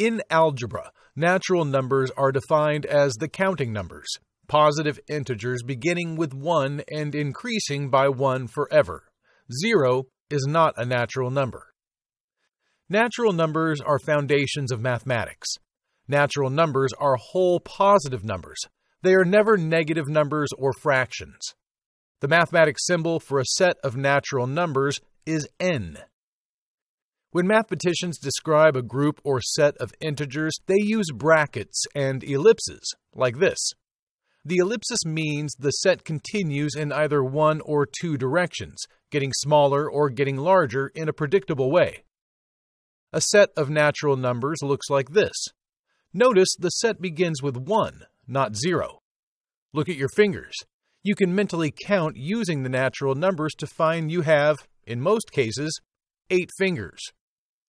In algebra, natural numbers are defined as the counting numbers, positive integers beginning with 1 and increasing by 1 forever. 0 is not a natural number. Natural numbers are foundations of mathematics. Natural numbers are whole positive numbers. They are never negative numbers or fractions. The mathematics symbol for a set of natural numbers is n. When mathematicians describe a group or set of integers, they use brackets and ellipses, like this. The ellipsis means the set continues in either one or two directions, getting smaller or getting larger in a predictable way. A set of natural numbers looks like this. Notice the set begins with 1, not 0. Look at your fingers. You can mentally count using the natural numbers to find you have, in most cases, 8 fingers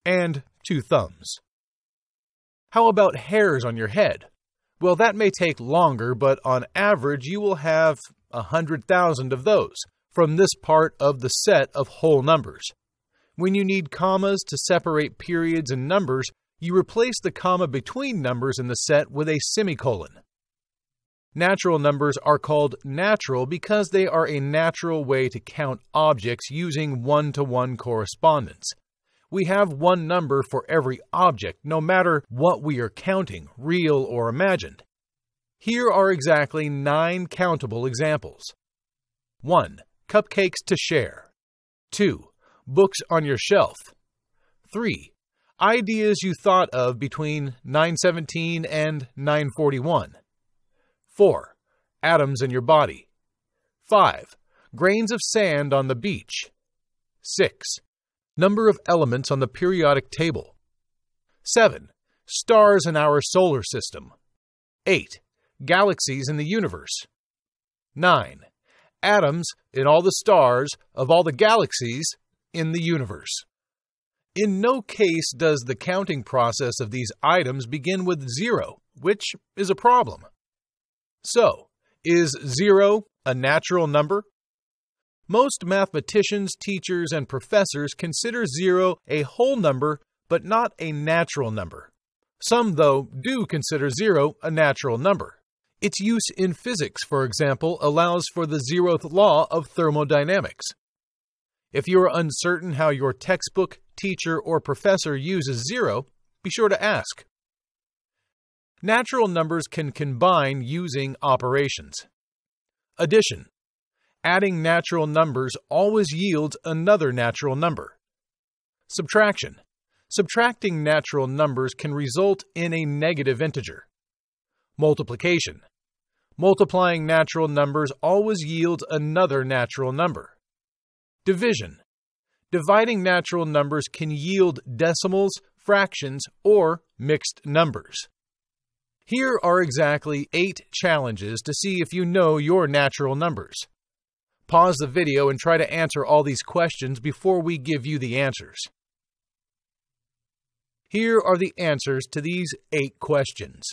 and two thumbs. How about hairs on your head? Well, that may take longer, but on average you will have a hundred thousand of those from this part of the set of whole numbers. When you need commas to separate periods and numbers, you replace the comma between numbers in the set with a semicolon. Natural numbers are called natural because they are a natural way to count objects using one-to-one -one correspondence we have one number for every object, no matter what we are counting, real or imagined. Here are exactly nine countable examples. 1. Cupcakes to share. 2. Books on your shelf. 3. Ideas you thought of between 917 and 941. 4. Atoms in your body. 5. Grains of sand on the beach. 6. Number of elements on the periodic table. 7. Stars in our solar system. 8. Galaxies in the universe. 9. Atoms in all the stars of all the galaxies in the universe. In no case does the counting process of these items begin with zero, which is a problem. So, is zero a natural number? Most mathematicians, teachers, and professors consider zero a whole number but not a natural number. Some, though, do consider zero a natural number. Its use in physics, for example, allows for the zeroth law of thermodynamics. If you are uncertain how your textbook, teacher, or professor uses zero, be sure to ask. Natural numbers can combine using operations. Addition adding natural numbers always yields another natural number. Subtraction. Subtracting natural numbers can result in a negative integer. Multiplication. Multiplying natural numbers always yields another natural number. Division. Dividing natural numbers can yield decimals, fractions, or mixed numbers. Here are exactly eight challenges to see if you know your natural numbers. Pause the video and try to answer all these questions before we give you the answers. Here are the answers to these eight questions.